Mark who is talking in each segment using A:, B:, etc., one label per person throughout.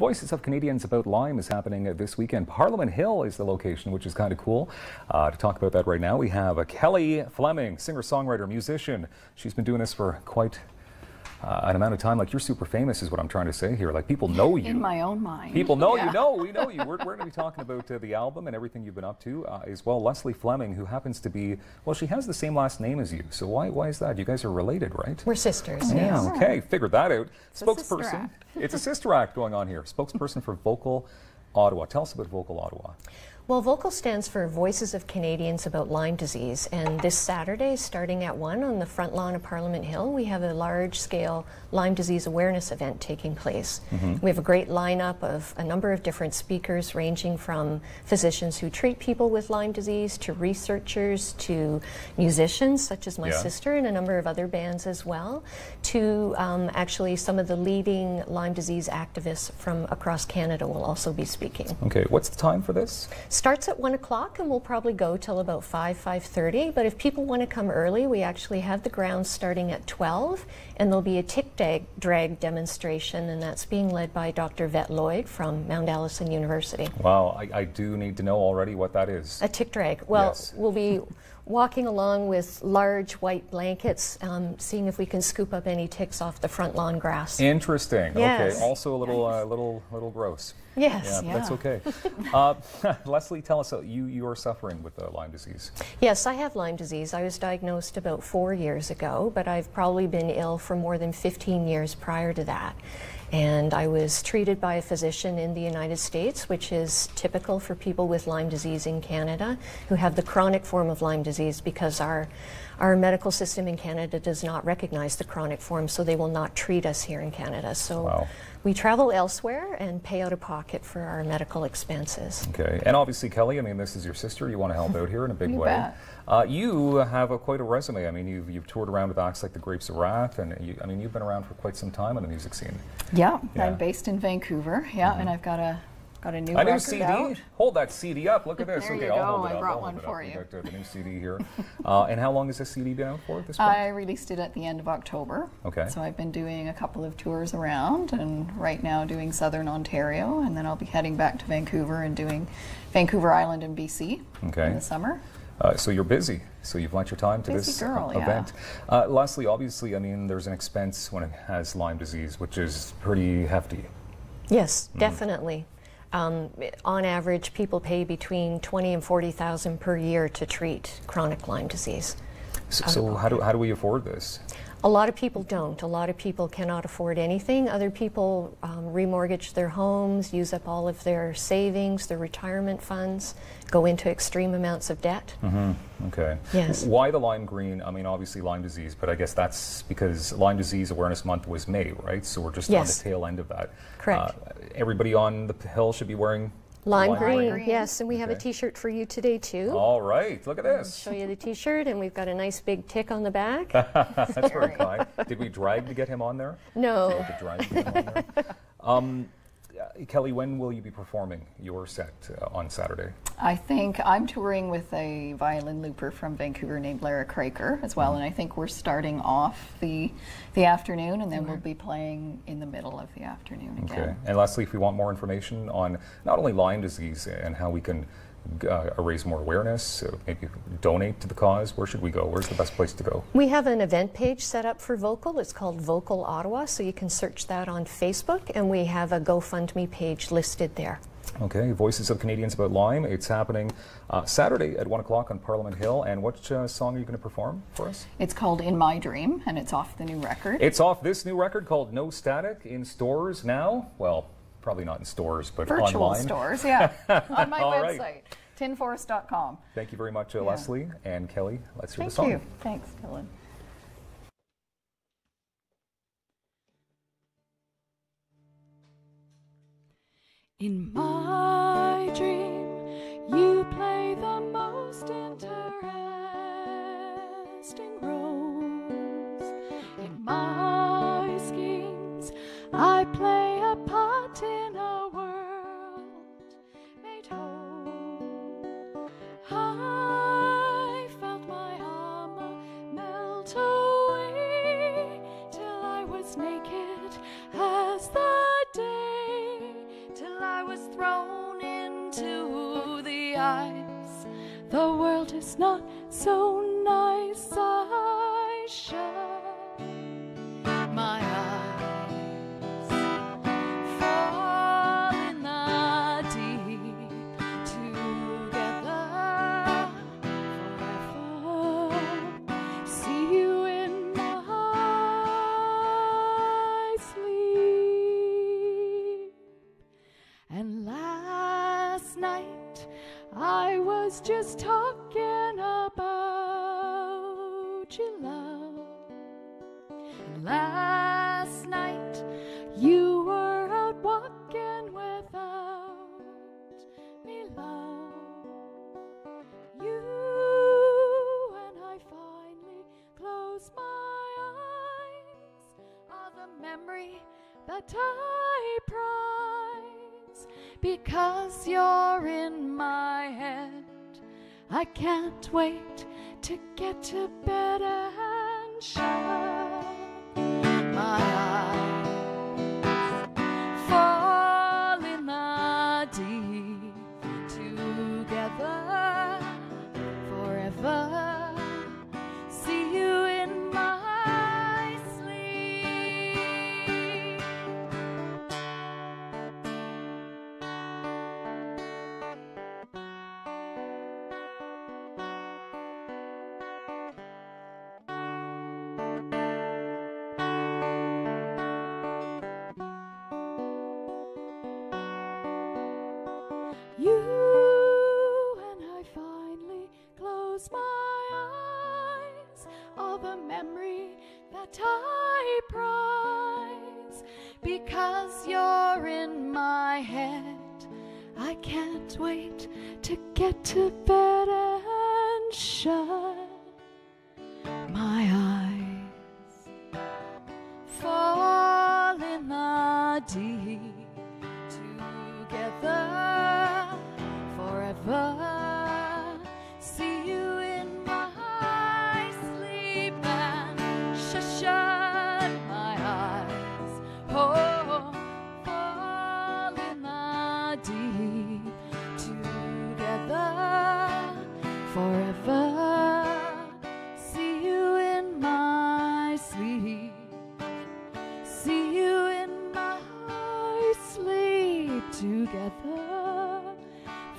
A: Voices of Canadians About Lyme is happening this weekend. Parliament Hill is the location, which is kind of cool. Uh, to talk about that right now, we have uh, Kele Fleming, singer, songwriter, musician. She's been doing this for quite uh, an amount of time. Like you're super famous, is what I'm trying to say here. Like people know you.
B: In my own mind.
A: People know yeah. you. Know we know you. We're, we're going to be talking about uh, the album and everything you've been up to, uh, as well. Lesley Fleming, who happens to be well, she has the same last name as you. So why why is that? You guys are related, right?
C: We're sisters.
A: Yeah.
C: Yes.
A: Okay. Figured that out.
B: It's
A: Spokesperson. it's a sister act going on here. Spokesperson for Vocal Ottawa. Tell us about Vocal Ottawa.
C: Well, VOCAL stands for Voices of Canadians About Lyme Disease, and this Saturday, starting at 1 on the front lawn of Parliament Hill, we have a large-scale Lyme disease awareness event taking place. Mm -hmm. We have a great lineup of a number of different speakers, ranging from physicians who treat people with Lyme disease, to researchers, to musicians, such as my yeah. sister and a number of other bands as well, to um, actually some of the leading Lyme disease activists from across Canada will also be speaking.
A: Okay, what's the time for this?
C: Starts at 1 o'clock and we'll probably go till about 5, 5.30. But if people want to come early, we actually have the grounds starting at 12 and there'll be a tick drag, drag demonstration and that's being led by Dr. Vett Lloyd from Mount Allison University.
A: Wow, I, I do need to know already what that is.
C: A tick drag. Well, yes. we'll be walking along with large white blankets, um, seeing if we can scoop up any ticks off the front lawn grass.
A: Interesting.
C: Yes.
A: Okay. Also a little, uh, little, little gross.
C: Yes.
A: Yeah, yeah. that's okay. uh, Lesley, tell us, uh, you you are suffering with uh, Lyme disease.
C: Yes, I have Lyme disease. I was diagnosed about four years ago, but I've probably been ill for more than 15 years prior to that. And I was treated by a physician in the United States, which is typical for people with Lyme disease in Canada who have the chronic form of Lyme disease because our, our medical system in Canada does not recognize the chronic form, so they will not treat us here in Canada. So wow. we travel elsewhere and pay out of pocket for our medical expenses.
A: Okay, and obviously, Kele, I mean, this is your sister. You want to help out here in a big way. Uh, you have a, quite a resume. I mean, you've, you've toured around with acts like the Grapes of Wrath, and you, I mean, you've been around for quite some time in the music scene.
B: Yeah, yeah. I'm based in Vancouver. Yeah, mm -hmm. and I've got a got a new
A: a
B: new
A: CD.
B: Out.
A: Hold that CD up. Look at this.
B: there
A: okay,
B: you
A: I'll
B: go.
A: hold it
B: I
A: up.
B: brought
A: I'll
B: one for you.
A: Got the new CD here. uh, and how long has this CD been out for? At this point?
B: I released it at the end of October.
A: Okay.
B: So I've been doing a couple of tours around, and right now doing Southern Ontario, and then I'll be heading back to Vancouver and doing Vancouver Island and BC
A: okay.
B: in the summer.
A: Uh, so you're busy. So you've lent your time to
B: busy
A: this
B: girl,
A: event.
B: Yeah.
A: Uh, lastly, obviously, I mean, there's an expense when it has Lyme disease, which is pretty hefty.
C: Yes, mm. definitely. Um, on average, people pay between twenty and forty thousand per year to treat chronic Lyme disease.
A: So, so how do how do we afford this?
C: A lot of people don't. A lot of people cannot afford anything. Other people um, remortgage their homes, use up all of their savings, their retirement funds, go into extreme amounts of debt.
A: Mm -hmm. Okay.
C: Yes.
A: Why the lime green? I mean, obviously Lyme disease, but I guess that's because Lyme Disease Awareness Month was May, right? So we're just
C: yes.
A: on the tail end of that.
C: Correct.
A: Uh, everybody on the hill should be wearing
C: Lime, green. green. yes, and we have a T-shirt for you today too.
A: All right, look at this.
C: I'll show you the T-shirt, and we've got a nice big tick on the back.
A: That's very kind. Did we drag to get him on there?
C: No.
A: Um, Kele, when will you be performing your set uh, on Saturday?
B: I think I'm touring with a violin looper from Vancouver named Lara Kraker as well, mm -hmm. and I think we're starting off the the afternoon, and then -hmm. we'll be playing in the middle of the afternoon again.
A: Okay. And lastly, if we want more information on not only Lyme disease and how we can uh, raise more awareness, uh, maybe donate to the cause? Where should we go? Where's the best place to go?
C: We have an event page set up for Vocal. It's called Vocal Ottawa, so you can search that on Facebook, and we have a GoFundMe page listed there.
A: Okay, Voices of Canadians About Lyme. It's happening uh, Saturday at 1 o'clock on Parliament Hill. And what uh, song are you going to perform for us?
B: It's called In My Dream, and it's off the new record.
A: It's off this new record called No Static in stores now. Well, probably not in stores, but
B: Virtual
A: online.
B: stores, yeah, on my website,
A: right.
B: tinforest.com.
A: Thank you very much, uh, yeah. Lesley and Kele. Let's hear
B: Thank
A: the song.
B: Thank you. Thanks, Dylan.
D: In my dream, you play the most interesting roles. In my schemes, I play eyes. The world is not so nice. I shut my eyes. Fall in the deep together forever. See you in my sleep. And last night I was just talking about you, love. Last night you were out walking without me, love. You and I finally close my eyes. All the memory that I prize because you're in my head. I can't wait to get to bed and shut You and I finally close my eyes. All the memory that I prize because you're in my head. I can't wait to get to bed and shut my eyes. Fall in the deep together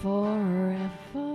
D: forever.